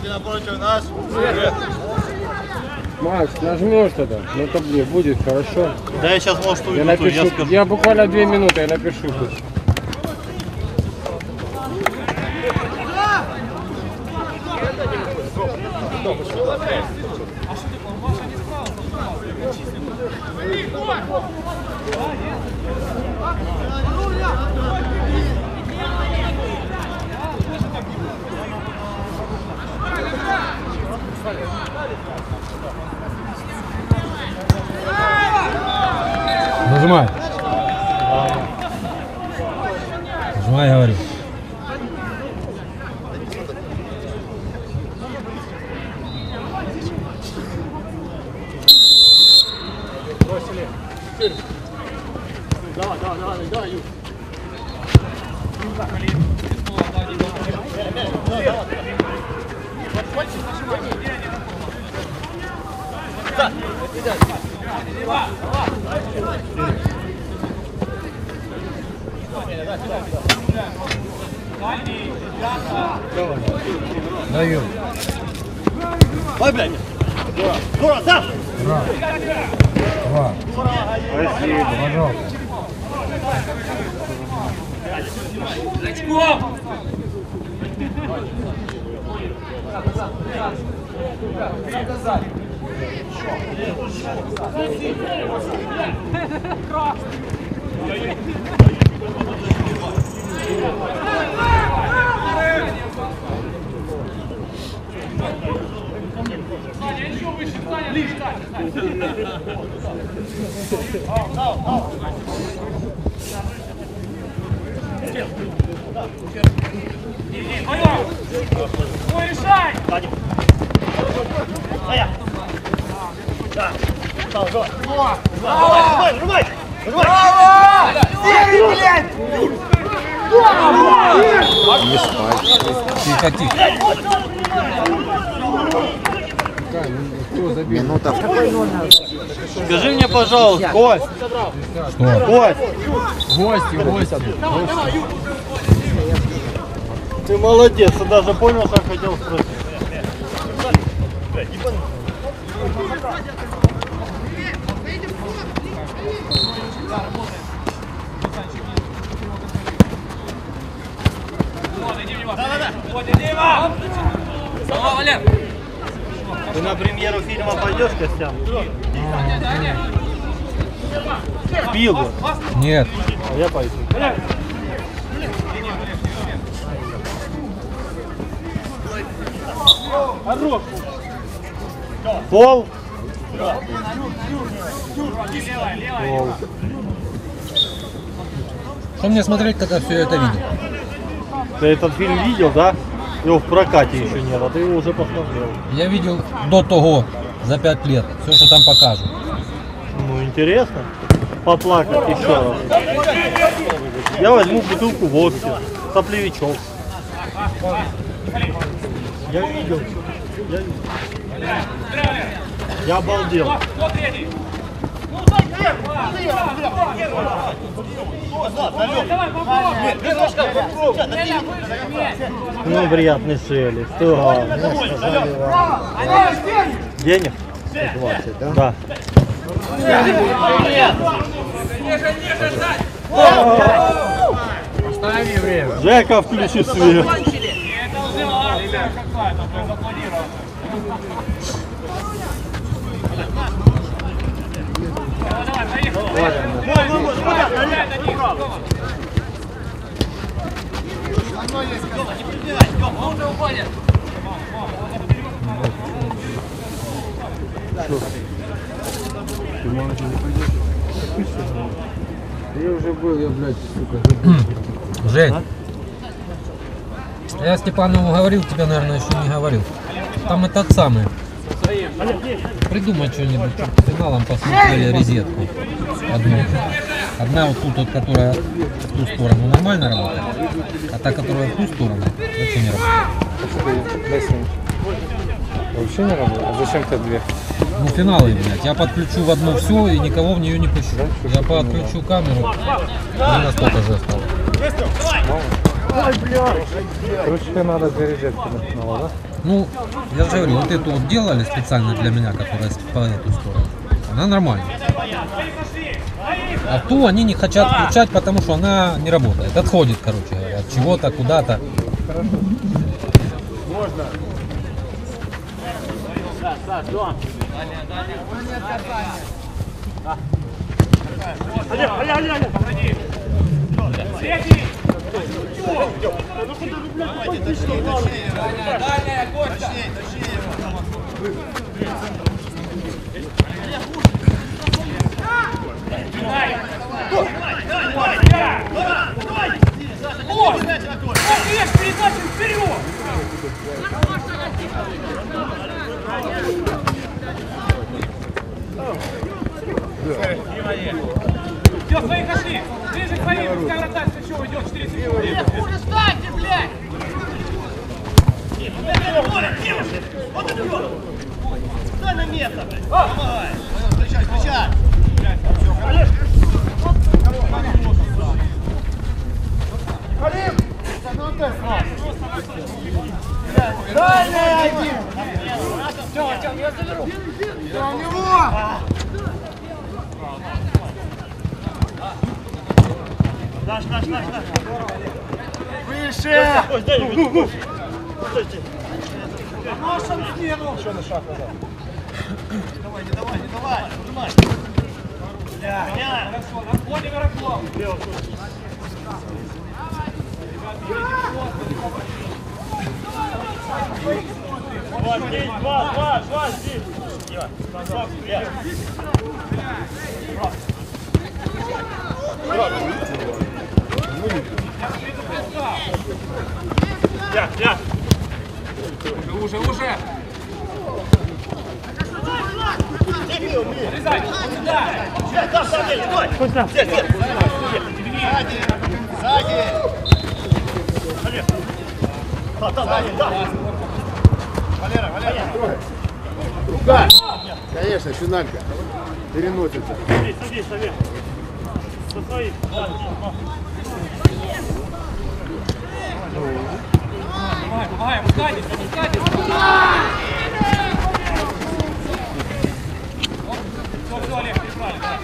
Один напротив нас. Макс, нажмешь тогда на табле, будет хорошо. Да я сейчас, может, Я уйду, напишу, я я, буквально две минуты, я напишу тут. Нажимай. Нажимай, говорю. Нажимай, нажимай! Тихо, тихо. Минута. Скажи мне, пожалуйста, Кость, Что? Кость, Гости, гости. ты молодец, ты даже понял, что я хотел спросить. Ты на премьеру фильма пойдешь, Костян? Спилберг. Нет. А я пойду. Пол. Пол. Что мне смотреть, когда все это видел? Ты этот фильм видел, да? Его в прокате еще нет, а ты его уже посмотрел. Я видел до того, за пять лет, все, что там покажут. Ну, интересно. Поплакать еще раз. Я возьму бутылку водки, соплевичок. Я видел. Я, я обалдел. Ну, приятный шелест. Да. Денег? 20, да? Да. Останови время. Жека, включи свет. Я уже был, я, блядь. Жень. Я Степанову говорил, тебе, наверное, еще не говорил. Там этот самый. Придумай что-нибудь, чтоб финалом посмотрели розетку. Одну. Одна вот тут, вот, которая в ту сторону нормально работает, а та, которая в ту сторону, вообще не работает. Вообще не работает? А зачем ты две? Ну финалы, блядь. Я подключу в одну все и никого в нее не пущу. Я подключу камеру. Не настолько же осталось. Ручкой надо две розетки снова, да? Ну, я же говорю, вот эту вот делали специально для меня, которая по эту сторону. Она нормальная. А ту они не хотят включать, потому что она не работает. Отходит, короче от чего-то, куда-то. Все, свои пошли! Ближе к своим, пускай вратарь еще уйдет, 4 секунды. Хуже станьте, блядь! Стой на место, блядь. Давай. Встречай, встречай. Дальний один. Тёма, Тёма, я заберу. Да у него. Наш, наш, наш, наш. Выше! Стойте. Носом стену. Еще на шаг назад. Давай, не давай, не давай. Нажимай. Бля, бля. Фоне врагов. Два, здесь, два, два, два, здесь. Дима, назад, бля. Я, я. Уже, уже. Вылезай, сюда. Там, здесь, стой. Здесь. Сзади. Сзади. Олег. Да, да, да, да. Валера, Валера. Рука! Конечно, финалька. Переносится. Садись, садись, Олег. Со своих. Помогай, помогай, сзади, сзади. Все, все, Олег, переправили. да.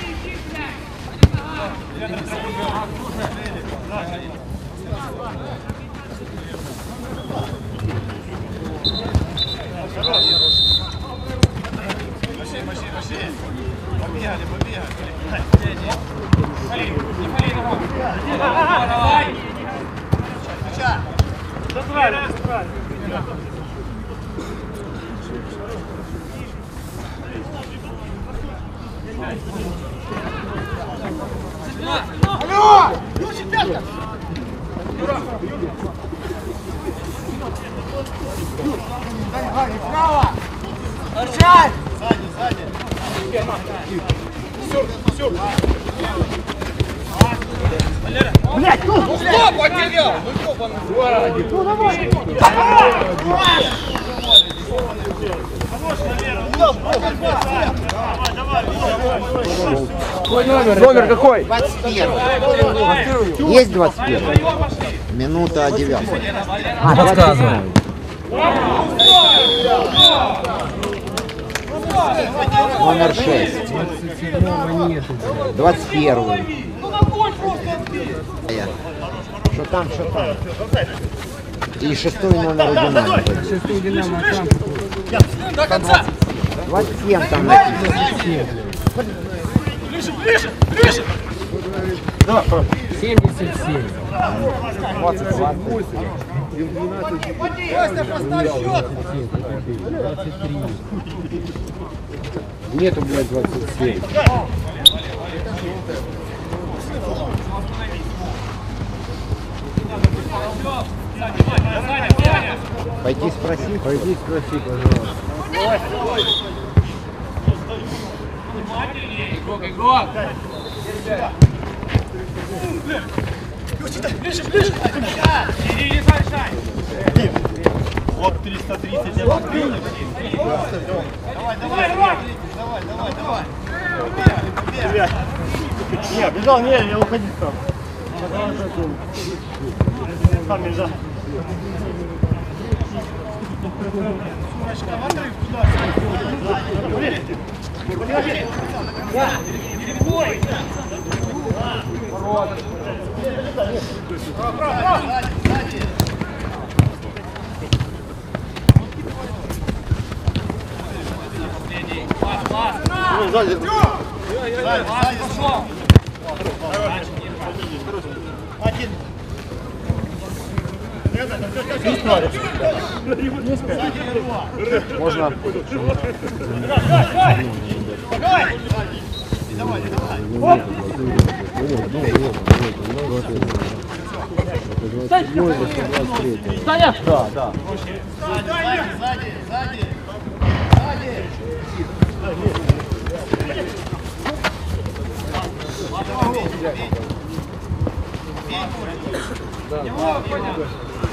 Побегали, побегали. Пали, не пали ногу. Давай. Сейчас. Забрали, забрали. Сзади, сзади. Номер какой? 21. Есть 21? Минута 9. Не подсказывай. Номер 6. 21. Что там, что там? И шестой номер Динамо. Шестую Динамо там. 27 там написано. 77. 23. Нету, блядь, 27. Пойти спроси. Пойди спроси, пожалуйста. Игрок, игрок. Иди, иди, решай. Вот 330 я подбил. Давай, давай, давай. Давай, давай, давай. Не, бежал, не, я уходить там. Пармезан. Сурочка, в отрыв туда. Да, перебой. Ворота. Право, право, сзади. Ну, сзади. Сзади, сзади. Один. Можно. Да, да.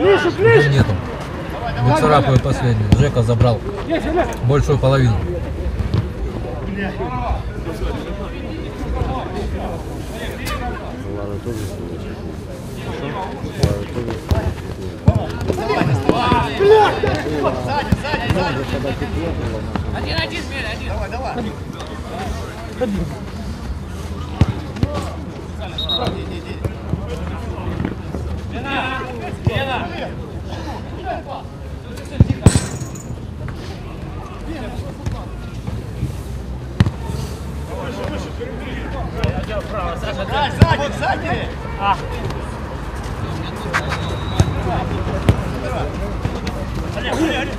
Уже нету. Выцарапываю последний. Жека забрал большую половину. Один-один, Мель, один. Давай, давай. Лена! Лена! Сзади, сзади, сзади! Олег, Олег, Олег!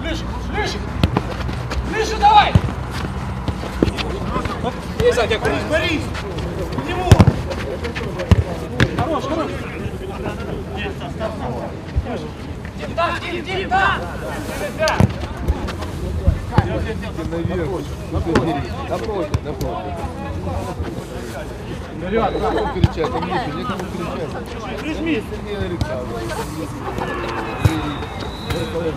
Ближе, ближе! Ближе давай! Есть, Борис, Борис! К нему! Хорош, хорош! Да, Дим, Дим, да! Напротив, напротив. Некому кричать, там нету, некому кричать. Прижми! Сергей Александрович. Это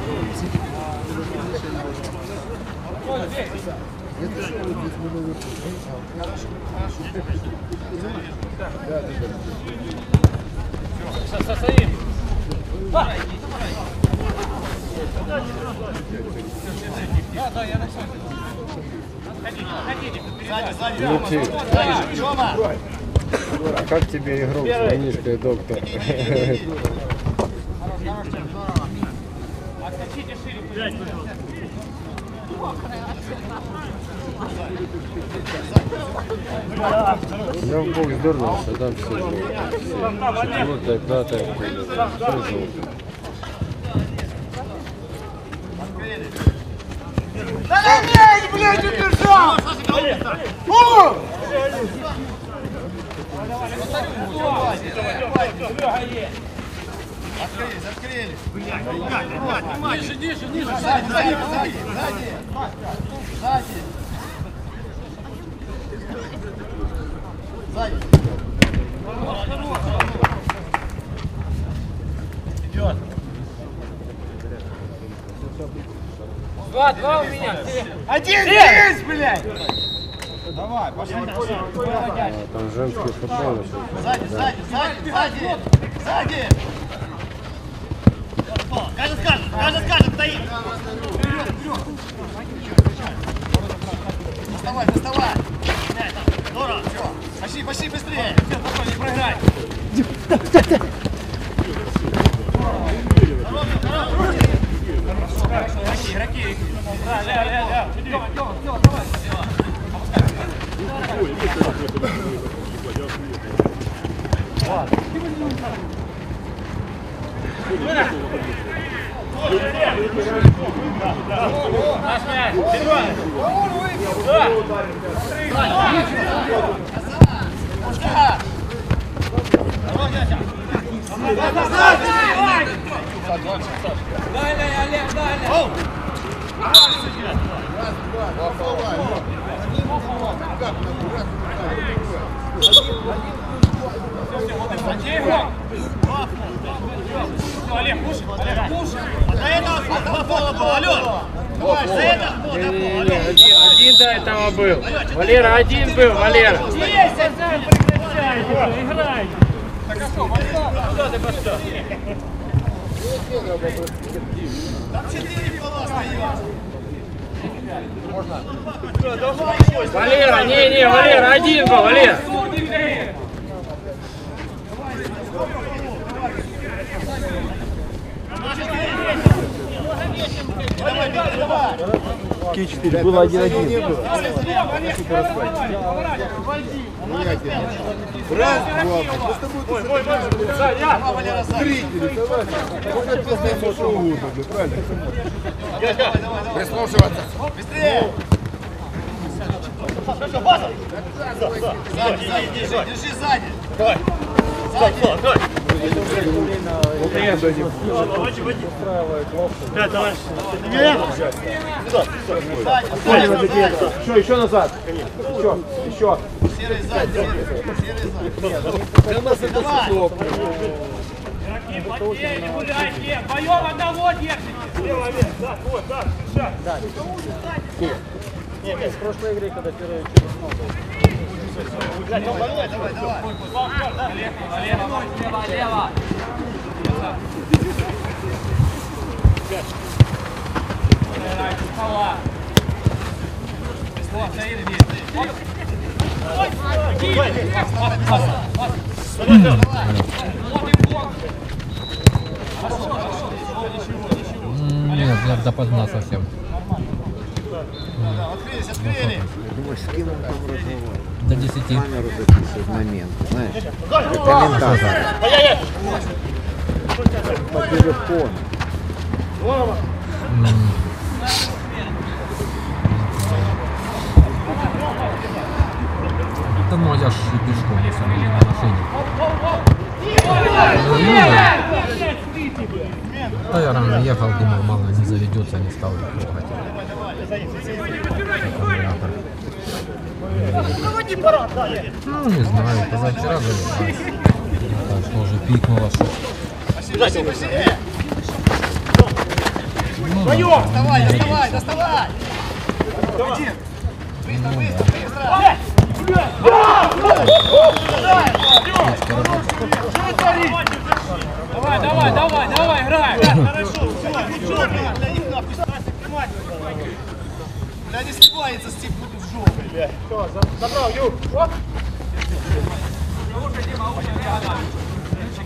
что вы здесь мы наверху? Стоим! Сзади, сзади, Лучи. сзади, Тёма! А как тебе игрок с Манишкой, доктор? Отскочите шире, Я в бок сдернулся, там все. Четвертая, пятая. Все желтое. Да на мяч, блядь, удержал! О! Открылись, открылись! Ниже, ниже, ниже! Сзади, сзади, сзади! Сзади! Сзади! Идет! Два, два у меня! Один здесь, блядь! А, там женский футбол. Сзади, сзади, сзади, сзади! Сзади! Каждый скажет, каждый скажет, стоит! Вперед, вперед! Доставай, доставай! Здорово, все! Пошли, пошли быстрее! Все, спокойно, не проиграй! Игроки, игроки! Да, ля, ля, ля! Тёма, Тёма, Тёма, давай! Наш мяч! Вперед! Да! Пушка! Давай, мяч! За это два фола было, алло! Давай, за это фол, алло! Один, один до этого был. Валера, один был, Валера. Там четыре фола остается. Валера, не-не, Валера, один был, Валера. Было один-один. Раз, два. Валера сзади. встретились, давай. Можно пиздец что угодно, правильно? Прислушиваться. Быстрее! Сзади, сзади, держи, сзади. Давай. Сзади. Еще, еще назад. Еще, еще. Серый сзади, серый. Сзади. Давай. Не гуляйте, вдвоем одного держите. Давай, давай, давай. М, Нет, нет, допоздна совсем. Открылись, открыли. Думаю, с кем он там разговаривает? До 10. Камеру записывает момент, знаешь? Комментатор. По телефону. Да ну я ж пешком, если не на машине. Да я рано ехал, думал, мало не заведется, не стал их трогать. Аккумулятор. Ну, не знаю, позавчера завелась. Так что уже пикнуло, что... Быстрее, быстрее. Ну, Доставай, не доставай, греется. доставай. Один. Быстро, быстро, быстро. Давай, давай, давай, давай, играй. Хорошо, все, все, для них нахуй. Бля, не сливается Стив, будет в жопу, бля.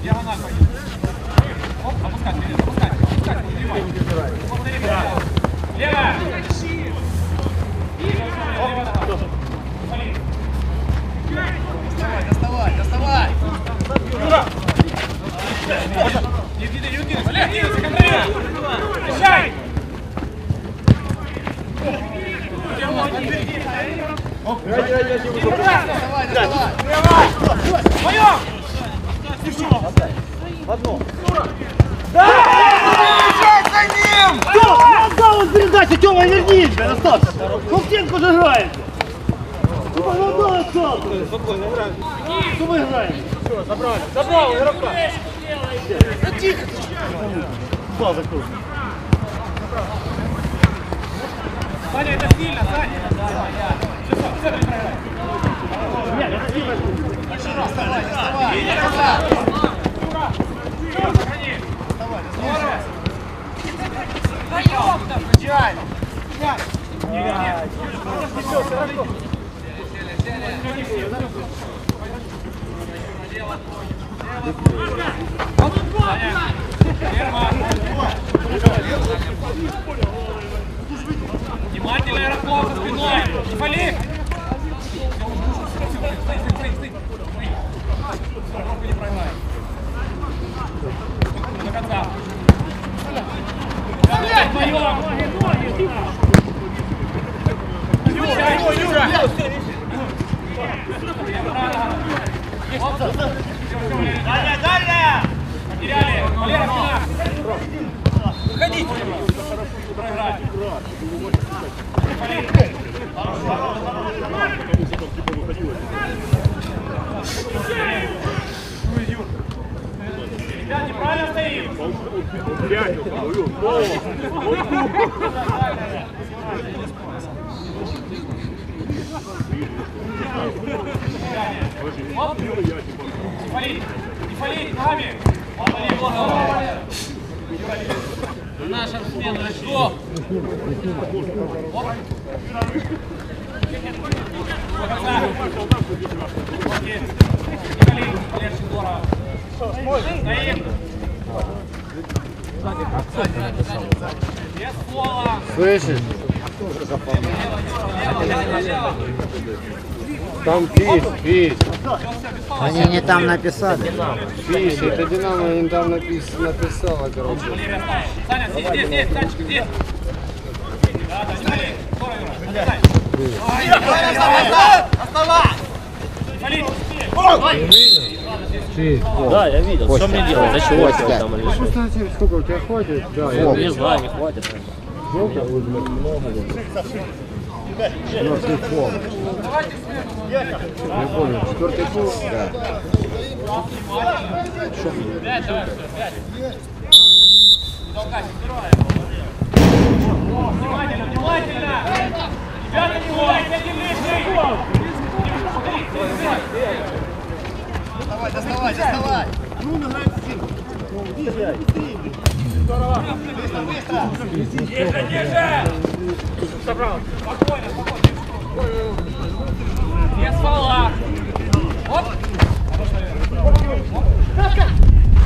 Диагональ пойдет. Оп, опускать опускать, опускать, поднимай. Повтори вперед. Не фалить! Не фалить ногами! Наша смена, что? Стоим! Без пола! Слышишь? Там фиш, фиш, Они не там написали. фиш. Это Динамо им там напис- написала, короче. Саня, здесь, здесь, здесь, Санечка, здесь. Да, да. Скоро, Юра. Отдай. Оставай! Валить. Да, я видел. Что мне делать? Зачем я Костя. там или что? Кстати, сколько у тебя хватит? Да, я Фол. Не знаю, не хватит. Ну, ты фол. Я понял. Четвертый? Да. Пять, давай, пять. Не толкайся, второе. Внимательно, внимательно! Ребята, не гуляйте, один лишний! Смотри, смотри, смотри. Давай, доставай, доставай. Держи, держи! Собрал. Спокойно, спокойно. Без фола. Оп.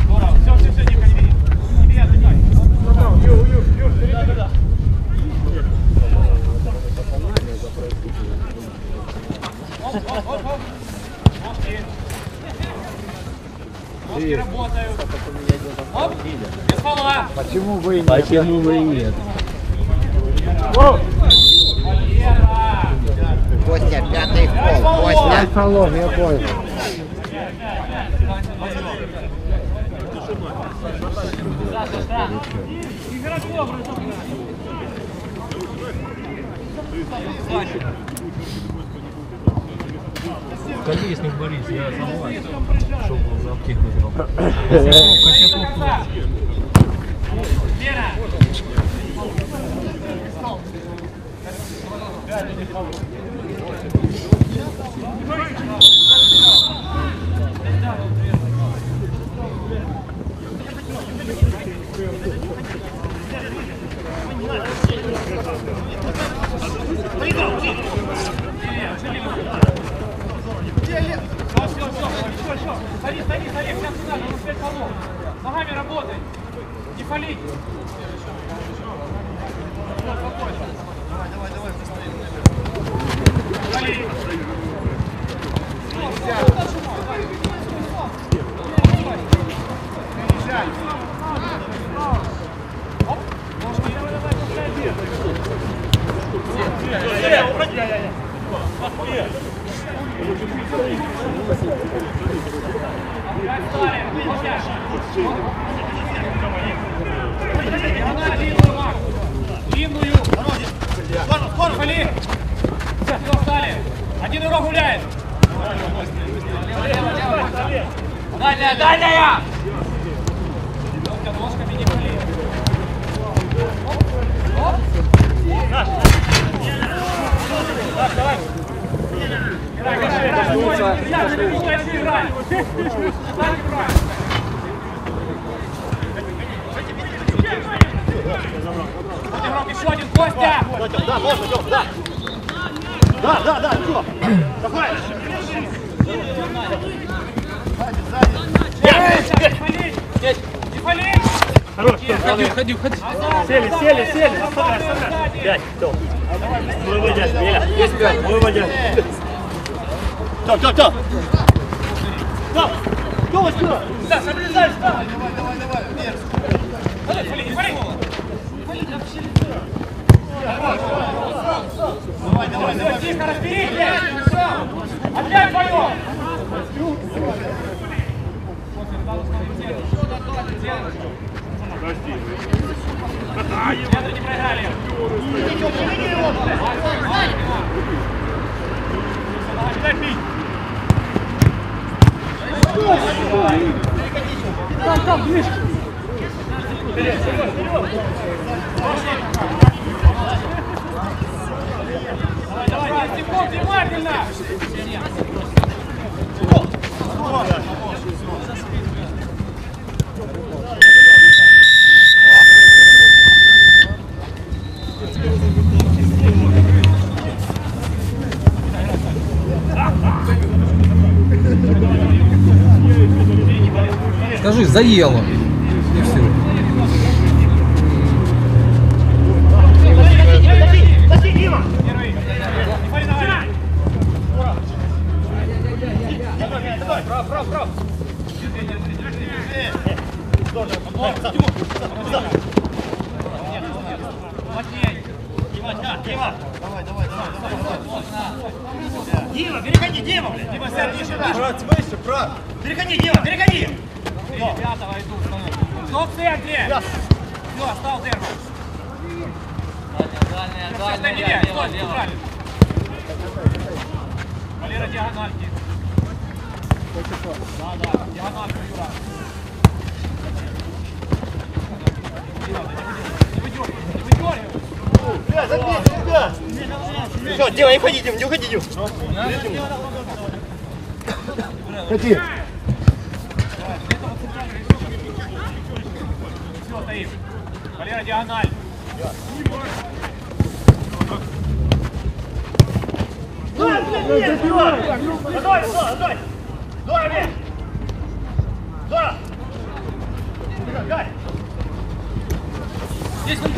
Здорово. Все, все, все, Димка, не бери. Не бери, отдыхай. Оп, оп, оп, оп. Ножки. Ножки работают. Оп, без фола. Почему вы не? Почему бы и нет? Валера. Костя, пятый фол. Костя. Фолов, я понял. Колесник Борис, я согласен, чтобы за аптеку взял. Косяков, Садись, садись, Олег, сейчас сюда, на 5 колонн. Ногами работай. Косяков тоже. Лера. Все, все, все, все, все. Садись, садись, садись, сейчас сюда, надо успеть полу. Ногами работай. Не фалить. Фали. Длинную. Скоро, скоро, Фали. Все, встали. Один игрок гуляет. Дальняя, дальняя! Ножками не. Оп, оп. Наш, давай. Играй, играй, играй, буду, если играй. Так играй. Вот игрок, еще один, Костя! Да, можно, идем, да. Да, да, да, все. Давай. Не фалить! Хорош, ходи, ходи, ходи. Сели, сели, сели. Оставляй, оставляй. Пять, все. Выводят, Миля. Есть пять, выводят. Все, все, все. Стоп! Тёмочка! Да, соблюдай, встал! Давай, фали, не фали! Давай, давай, давай. Тихо, разберите! Опять поем! Центр не проиграли. Дай пить. Там, там, ближе. Давай, давай, 10 секунд, внимательно! Скажи, заел Дима! Давай, давай, давай. Дима, переходи, Дима, блядь! Дима, сядь ниже, ниже. Брат, выше, брат. Переходи, Дима, переходи! Пятого иду, становлюсь. Кто в центре? Все, стал термос. Дальняя, дальняя, Стой, стой, правильно. Валера, диагональки. Да, да, диагональку, Юра. Не выдергивай, не выдергивай. Бля, забей, бля! Все, Дима, не уходи, Дима, не уходи, Дима! Ходи! Все, стоим. Валера, диагональ. Давай, блядь! Давай, давай, давай! Давай, блядь! Давай! Давай! Здесь он.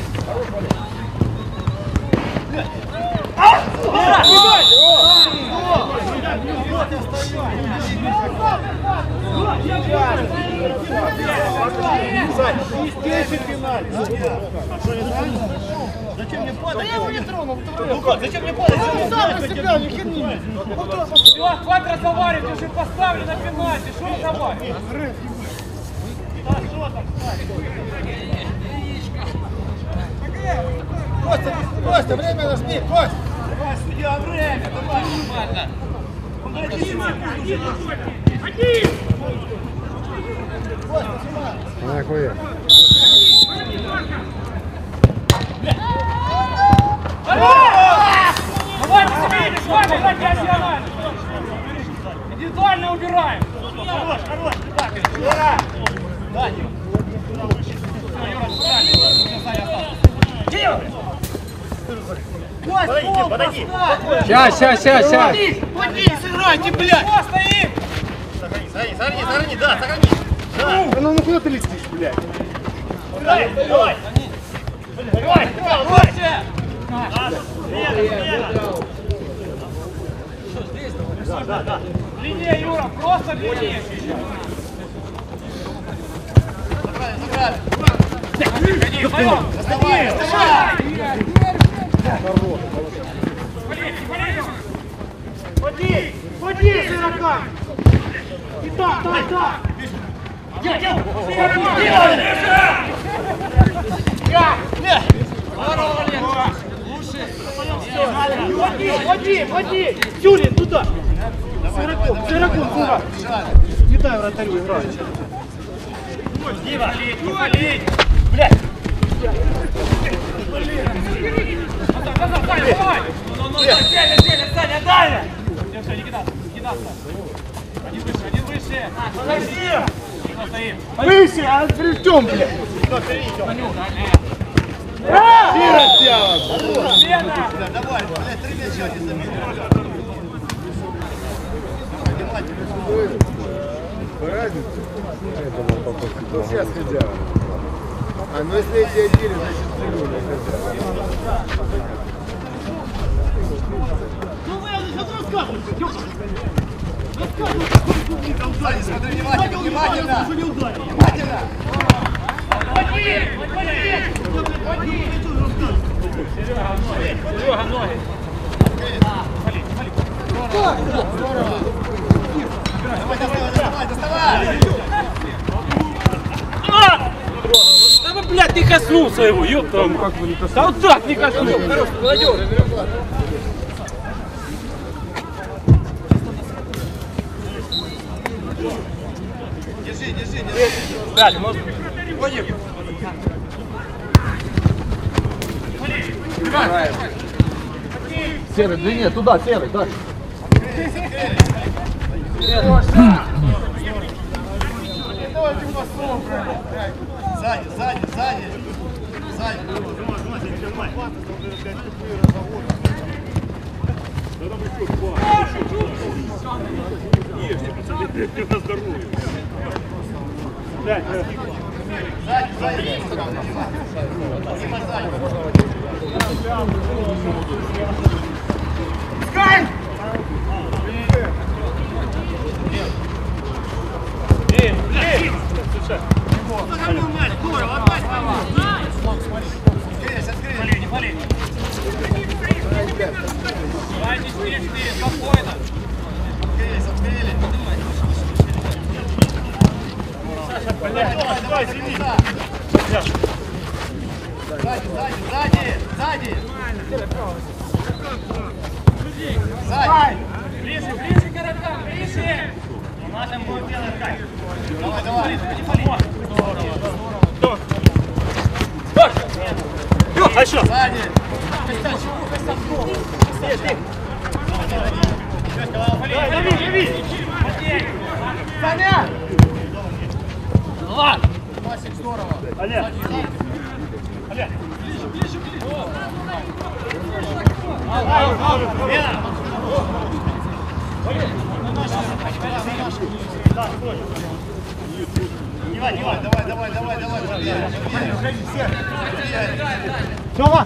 Зачем мне падать? Я его не тронул. Ну зачем мне падать? Я сам на себя, не херни. Все, хватит разговаривать, уже поставили на пенальти. Что разговаривать? Костя, Костя, время нажми, Костя. Давай, судья, время, давай. Нормально. Нахуя. Давай, не заберите, хватит играть диагонально. Индивидуально убираем. Хорош, хорош, так, Юра. Да, Юра, сыграли. Все, Саня, остался. Дима! Подойди, подойди. Сейчас, сейчас, сейчас, сейчас. Подойди, сыграйте, блядь. Кто стоит? Сохрани, сохрани, сохрани, сохрани, да, сохрани. Да. Ну, ну куда ты летишь, блядь? Давай, давай. Давай, давай, давай. Выше. Линия, Юра, просто линия. Ходи, встаем. Вставай, вставай. Ходи, ходи, сорока. И так, так, так. Я, я, Ходи, ходи, ходи! Тюрин, туда! Сыроком, сыроком, туда! Не дай вратарю играть. Дима! Болей. Блядь! Назад, Саня, давай. Ну, ну, ну, Саня, Саня, Саня, Даня. Все, Никита, Никита, Один выше, один выше. Подожди! Выше, а при чем, блядь? Лена. Давай, блядь, три мяча тебе забил. Разница? Ну, сейчас хотя бы. А, ну если эти одели, значит целюля Ну вы что рассказываете? Рассказывайте. Смотри внимательно, внимательно. Внимательно. Серега, ноги. Давай, давай, давай, доставай бы, блядь, не коснулся его, ёб твою мать. Да вот так не коснулся. Хорош, молодёжь. Держи, держи, держи. Дали, можно? Понял. Серый, длиннее, туда, серый, дальше. Давайте у вас Сзади. Сзади, сзади. Сзади. Давай, давай, Сзади, сзади, сзади, сзади. Сзади. Ближе, ближе к городкам, ближе! Надо будет делать так. Давай, давай. А что? Сзади. Давай, дави, дави. Саня! Масик, здорово. Олег. Олег. Давай, давай, давай, давай, давай, давай. Тёма.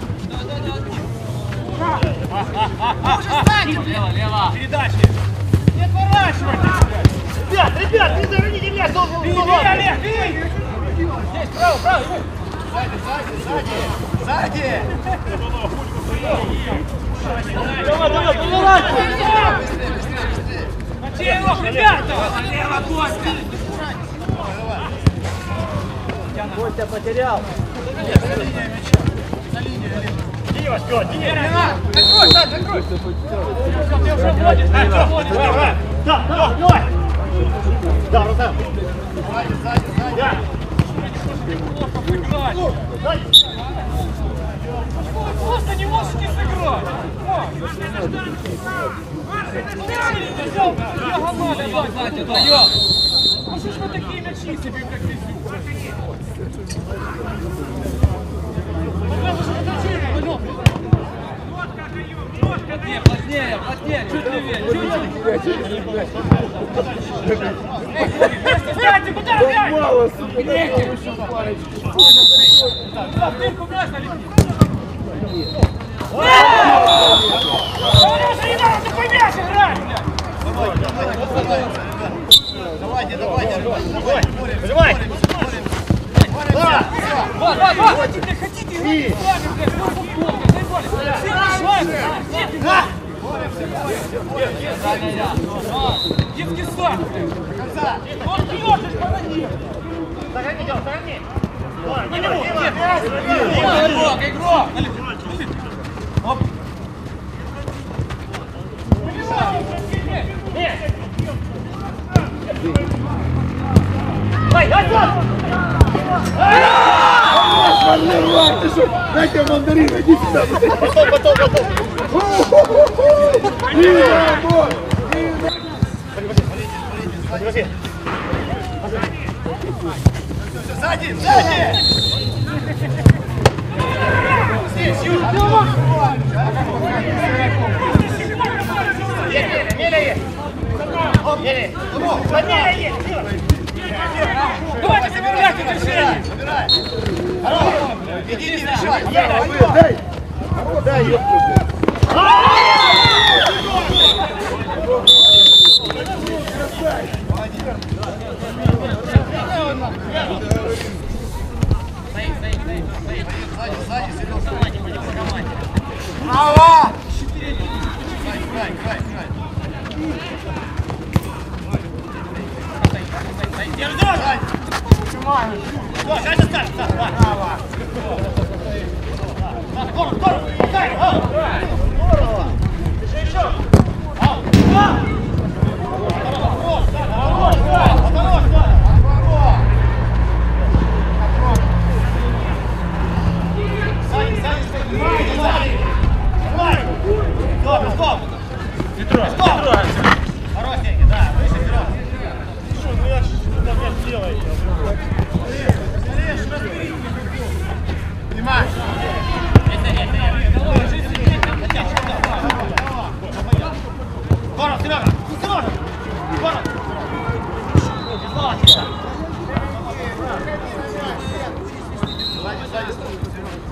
Лево, лево! Передачи. Не отворачивайтесь. Ребят, ребят, не. Должен Бей, бей, Олег! Здесь, право, право! Сзади, сзади, сзади. Сзади. Давай, давай, поворачивай. Матей его, ребята! Лево, Костя! Костя потерял. Дима, что, Дима. Закрой, Сань, закрой! Ты уже вводишь, ты уже вводишь! Да, да, давай. Да, Рустам. Сзади, сзади, сзади. Да. Просто не можешь не сыграть! Диагонали, да, знаете, даем! Ну что ж вы такие мячи себе как везут? Плотнее, плотнее, плотнее, чуть левее, чуть левее. Встаньте, куда опять? Мало, сука, да, еще парочку. Да, в дырку мяч налепи. Блядь! Давайте, давайте, давайте. Понимай. Вот, вот, вот! Хотите, хотите играть с вами, блядь, ну футбол, дай боли. Все решают, нет, да! Детский сад, блядь. Вот На Дима, него, Дима. нет. Игрок, игрок. Оп. Ай, отсюда! Мармелад, ты что? Дайте мандарин, иди сюда. Потом, потом, потом. Дима, бой. Подожди. Сзади, сзади. Здесь, Юра. Еле, Давайте забирайте. Хорош. Иди, иди, решай. Дай. Дай, ёпта. Право! Край, край, край, Петров! Петров! Давай, сейчас оставь. Да, давай. Да, корм, корм. Дай, а. Здорово. Еще, еще. А, а. Хорош, да, хорош, да, хорош, да. Сзади, сзади, сзади.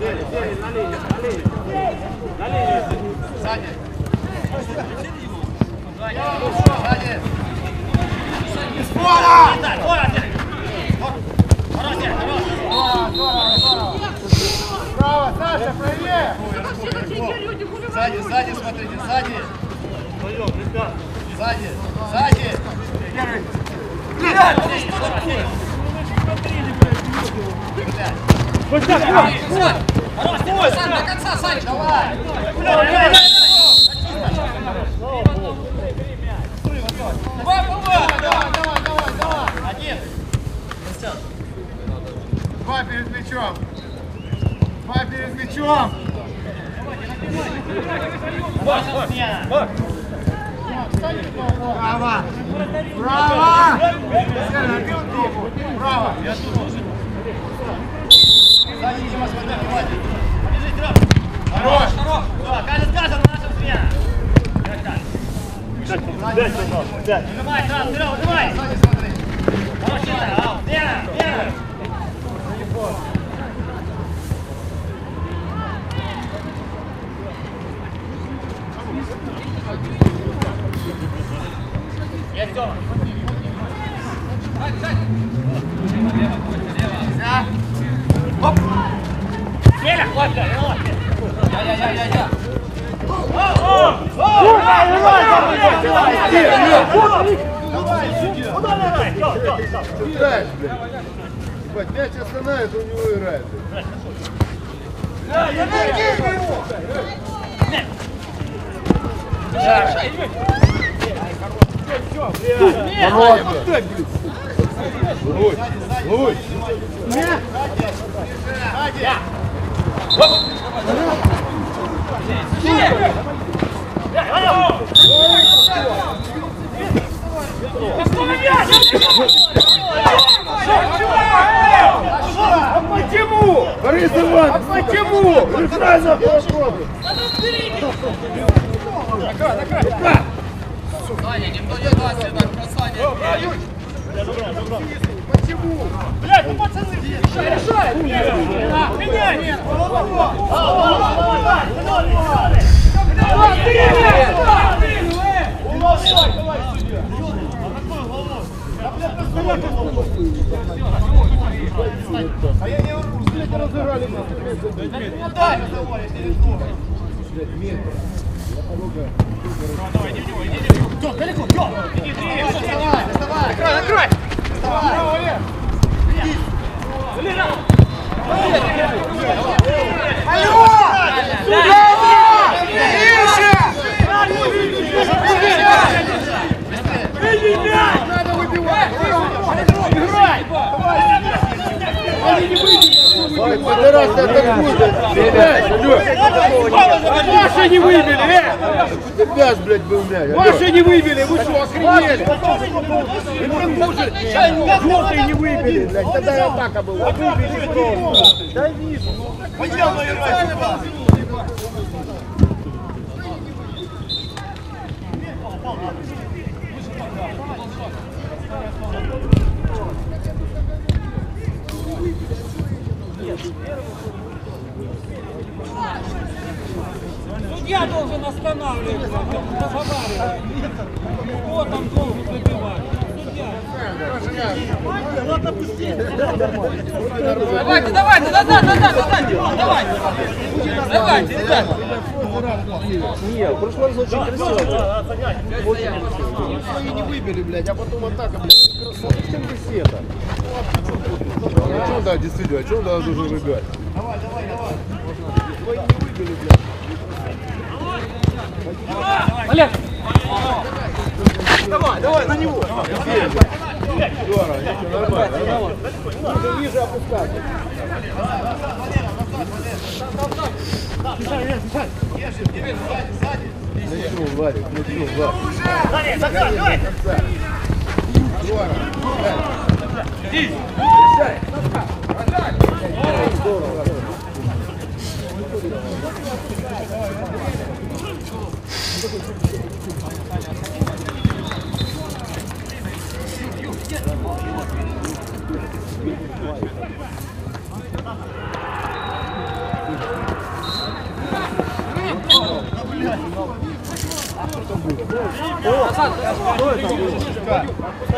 Сзади, сзади. Снимай! Здорово, Серега! Сережа! Здорово! Молодец! Сзади, сзади, Сзади. Сзади. Спора! Спора, Серега! Хорош, Серега, хорош! Право, Саша, правее! Сзади, сзади, смотрите, сзади. Сзади, сзади. Первый. До конца, Саня, давай. Давай, давай, давай, давай. Один. Два перед мячом! Два перед мячом! Право! Право! Сергей, отбил трубу! Право! Сзади, Дима, смотри, внимательно. Побежи, Трёп. Хорош! Да, кажется, кажется, на нашем смена. Пять, пять. Сразу, вперед, давай. Сзади смотри! Хорош, Сина, ау, Лена, Лена. Есть, Тёма. Оп. Селя, хватит, давай. Я-я-я-я-я. Играешь, блядь! Ебать, мяч останавливается, у него играет. Блядь. Луй, луй! Почему? Борис Иванович, почему? Рефразов попробуй. Блядь, ну пацаны, решай, решай! Меняй! А я не уру, блядь, разыграли нас. Дай! Тём, далеко, Тём! Иди, три, вставай, вставай! Накрой, накрой! Вставай! Алло! Сюда! Тише! Надо выбивать! Играй! Ой, пидорас, ты блядь. Алло. Ваши не выбили, э! Пяс, блядь, был. Алло. Ваши не выбили, вы что, охренели? Желтые не выбили. Блядь, тогда и атака была. Пойдем, играть! Судья должен останавливать, разговаривать. Кто там должен выбивать? Давайте, давайте, да, да, да, да, да, Димон, давайте. Давайте, ребята. Свои не выбили, блядь, а потом атака, блядь. Красава. Чем ты сета? Ну что да, действительно, а что должен выбивать? Давай, давай, давай. Свои не выбили, блядь. Олег, Давай, давай, на него. Здорово, нормально. Надо ниже опускать. Начну, Владик, начну, Влад. Давай, давай! Здорово.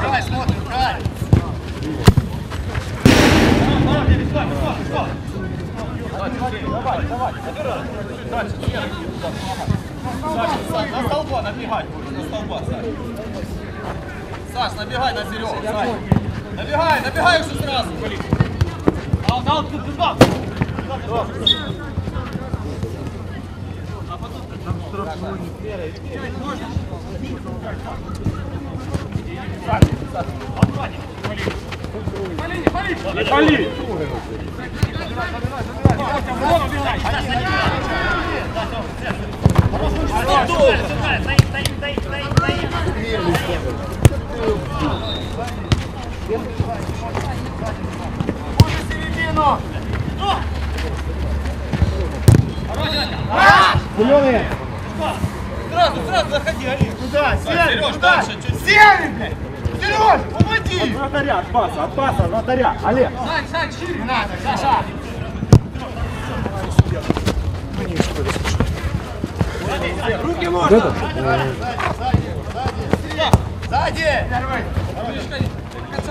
Давай, смотрим, давай. На столба набегать будешь, на столба, Саш. Саш, набегай на Серегу. Набегай, набегай все сразу. Дал, дал, ты, ты, дал. Не пали! Сразу, сразу заходи, Али. Куда? Сереж, дальше, чуть Сели, блядь! Сереж, помоги! От вратаря, от паса, от паса, от вратаря. Олег! Сань, Сань, шире. Не надо, Саша. Сзади! В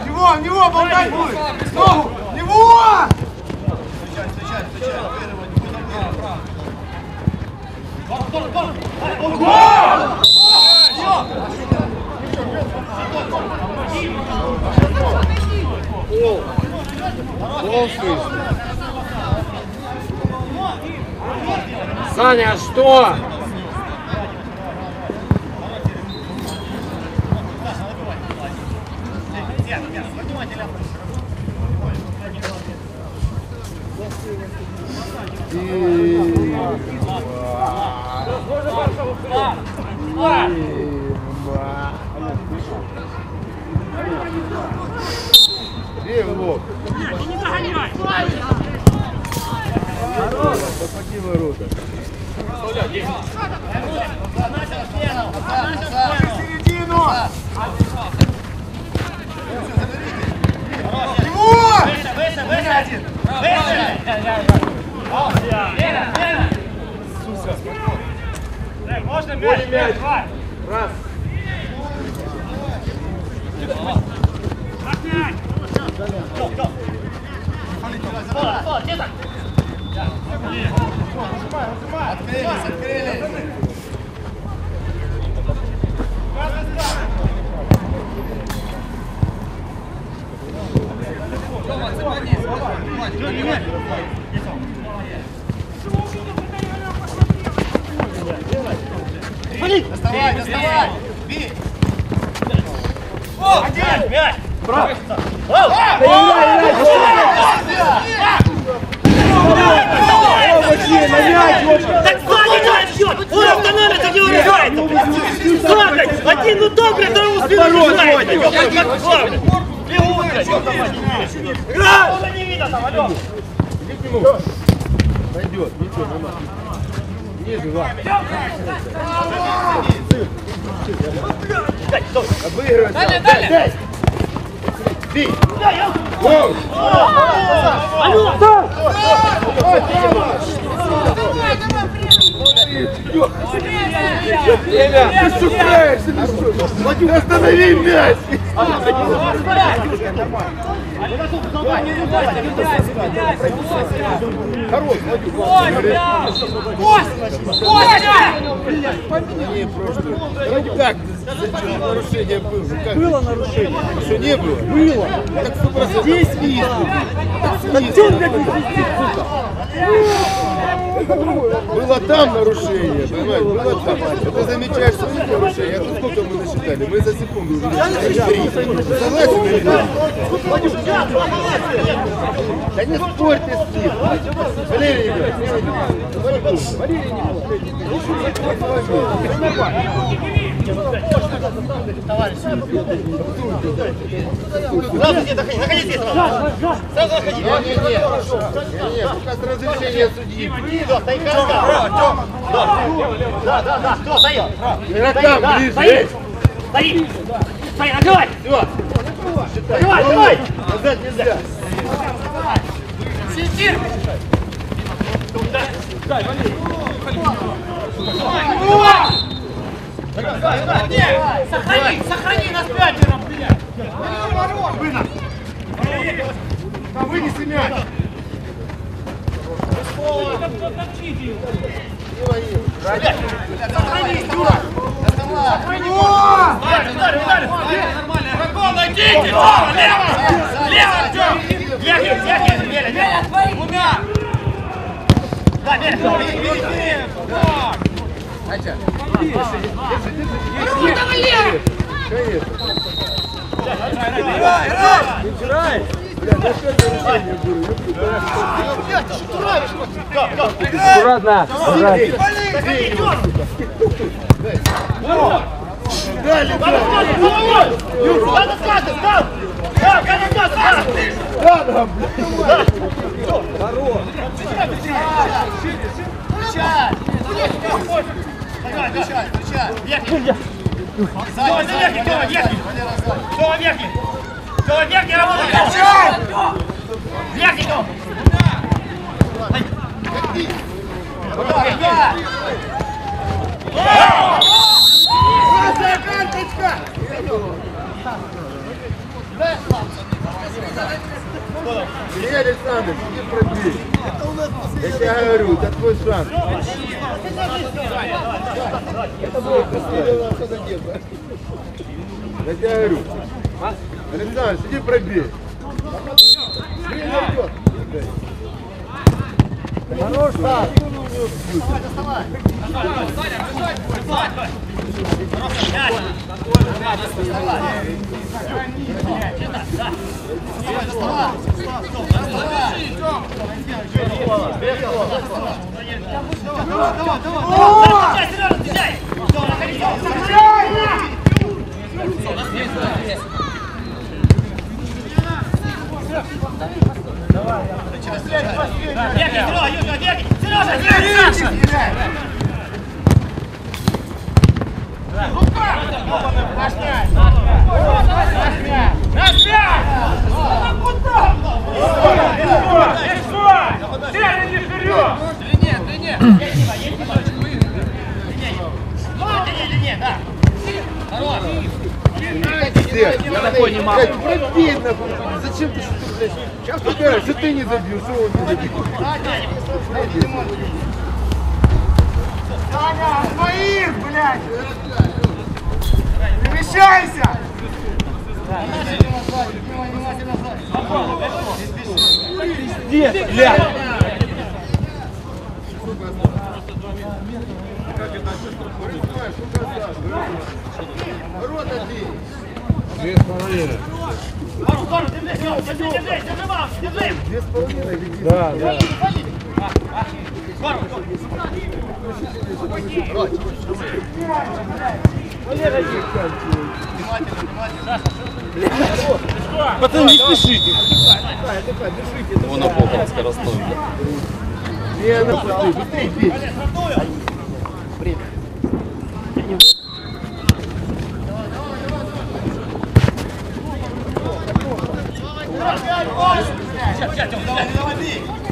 него, в него болтать будет! Ногу! В него! Гол свист. Саня, что? Где лоб? Попади в ворота. Середину! Можно мяч, мяч, давай! Раз. Открылись, открылись! Доставай, доставай! Бей! Один, мяч! Браво! Так сзади мяч бьет! Он остановится, не урезает! Сзади! Один, ну добрый, второму спину решает! Как главный! Бегу, блядь! Играй! Он не видно там, алло! Пойдет, ничего, нормально. Ниже, два. Обыгрывать. Далее, далее. Гол! Алло, стой! Говорит. Ты шукаешься, ты что? Останови мяч! Хорош, Не, просто. Как? Зачем нарушение было? Было нарушение. Что не было? Было. Так сто процентов. Здесь видно. Было там нарушение, понимаешь? Было там. Ты замечаешь свои нарушения, а тут сколько мы насчитали? Мы за секунду уже три. Согласен или нет? Да не спорьте с ним. Валерий Игоревич, Валерий Сразу здесь заходи, заходи здесь. Сразу заходи. Не-не-не, не-не, пока с разрешения судьи. Все, хорошо. Да, да, да, все, стоит. Игрокам ближе. стоит. Стоит. Стоит, накрывай. Все. Накрывай, накрывай. Назад нельзя. Сетир. Сохрани, сохрани нас пятером, блядь. Вынеси мяч. Сохрани, Юра. Сохрани. Ударь, ударь, ударь. Нормально. Врагом найдите. Лево, лево. Артем. Ехай, ехай, Веля, Веля. Двумя. Да, Веля, бери, бери, бери. Вот. Аккуратно. Дали, Надо скаты, головой! Юр, надо скаты, стал! Да, надо Давай, встречай, встречай! Верхний! За верхний, Тёма, верхний! Тёма, верхний! Тёма, верхний, работай! Верхний, Тёма! Красная карточка. Илья Александрович, иди пробей. Я тебе говорю, это твой шанс. Я тебе говорю. Александр, иди пробей. Хорош, да. Встречай, Сережа, встречай! Тёма, Тёма, встречай! Верхний, Серега, Юрка, верхний! Сережа, верхний! Саша! Наш мяч! Длиннее, длиннее, да. Хорош. Я такой не могу. Пробей нахуй. Зачем ты что ты, блядь? Сейчас ты ты не забил, что он не забил. Саня, своих, блядь! Перемещайся! Рот один. Пару, пару, держи, держи, держи, держи, вам, держи. Две с половиной веди. Да, да. Пару, Пацаны, не спешите. Не, на пустой, быстрее бей. Сейчас, сейчас, Тём, давай, давай, бей. Давай, давай, давай. Ладно, бей, Саня, Квен. Или форк, форк, да.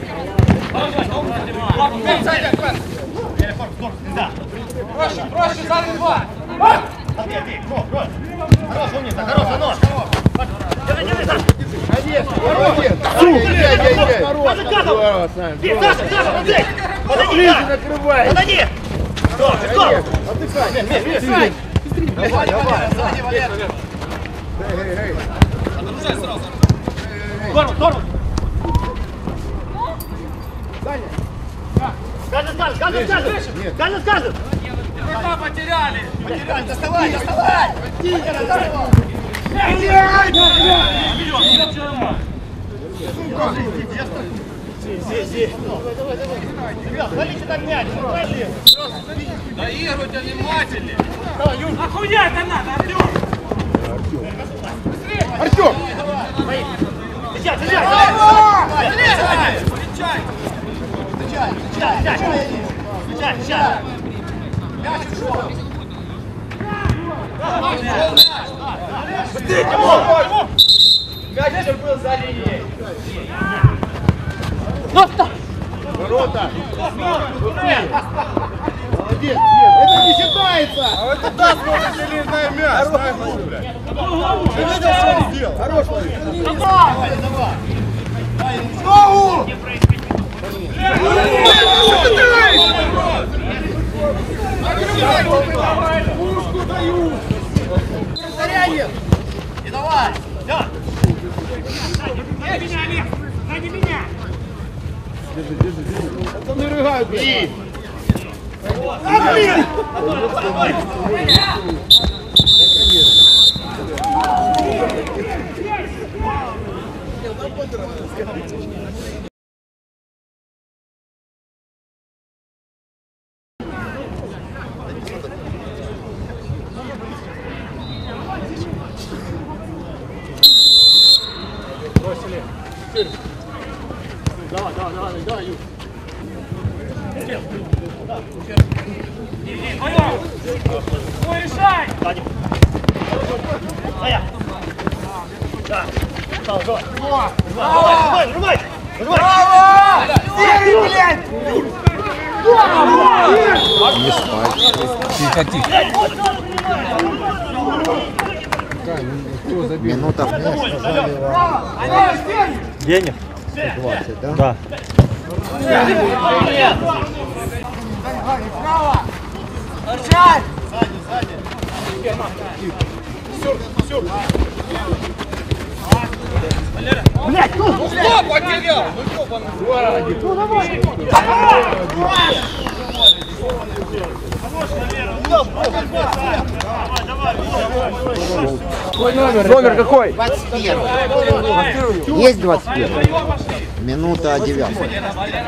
Проще, проще, сзади два. Хорош, умница, хорош, нож. Держи, держи, Саша. Молодец! Ай-яй-яй-яй! Саша, Ты, здорово. Саша, Саша, подожди! Подойди, да! Подойди! Стоп, стоп! Отдыхай! Миш, Миш, Миш! Давай, давай! Сзади, Валер. Эй, эй, эй! Подгружай сразу. Сторону, сторону! Скажи, скажи, скажи, скажи! Скажи, скажи! Игрока потеряли. Потеряли, доставай, доставай. Ребят, валите так мяч! вали. Доигрывайте внимательнее. Охуять-то надо, Артем! Артем! Сейчас, сейчас! Сейчас, сейчас! Еще был за линией. Ворота! Молодец! Это не считается! А это да, сколько длинная мяч! Блядь! Ты видел, что он сделал? Хорош, Давай, давай! И давай. Да! Это нарыгают, блядь! А, блин! Давай, давай, давай, давай, Юр. Сзади. Стоя. Да. Встал, давай. Давай, нажимай, нажимай. Тихо, тихо. Минута Денег? 20, да? Да. Блядь, ну! Что потерял? Ну что, Номер какой? 21. Есть 21? Минута 9.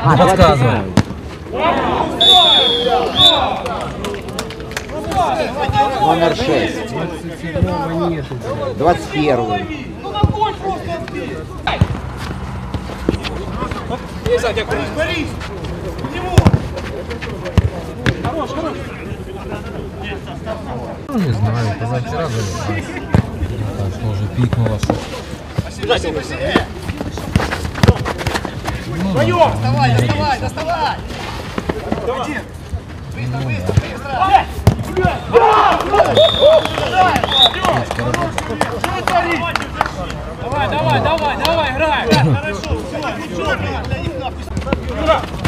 Ну, подсказывай. Номер 6. 21. Ну, не знаю, позавчера залетал. Так что уже пикнуло, что... Ну, Твоё! Доставай, доставай, доставай. Давай, давай, давай, давай, играй! Хорошо, все, ничего, для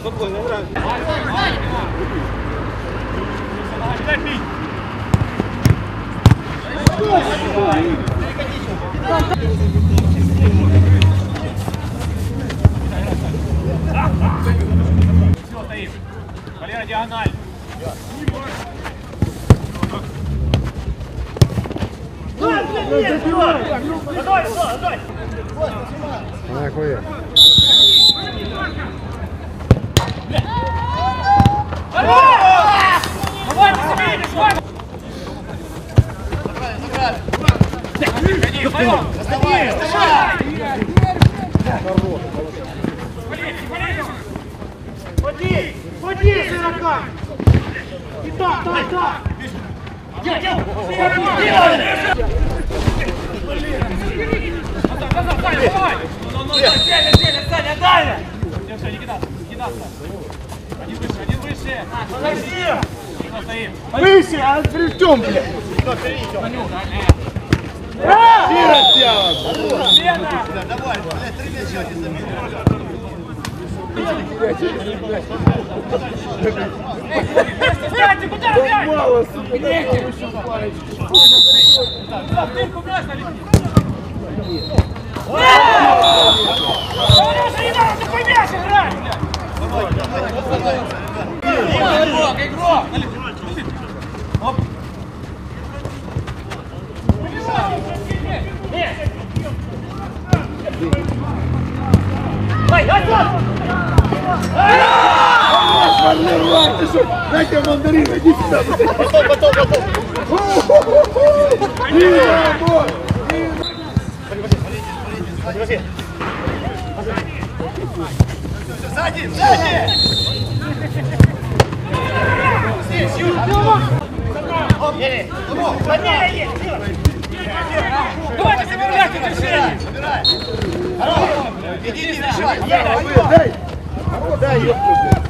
Спокойно, играй. Все, Таиф. Валера, диагональ. Давай, давай, давай. Нахуя? Давай, давай, давай. Вставай, вставай! Ходи, ходи, широка. И так, так, так. Все, Никита, Никита, один выше, один выше. Подожди! Стоим. Выше, а при чем, блядь? Лена! Встаньте, куда опять? Мало, сука, да, еще парочку. Дырку мяч налепи. Алёша, не надо такой мяч играть, блядь! Игрок, игрок! Формировать, ты что? Дайте мандарин, иди сюда. Потом, потом, потом. Сзади, сзади! Здесь, Юра! Оп, Ели! Давайте собирайте движение! Собирай! Иди, иди, решай! Дай! Дай, ёпта.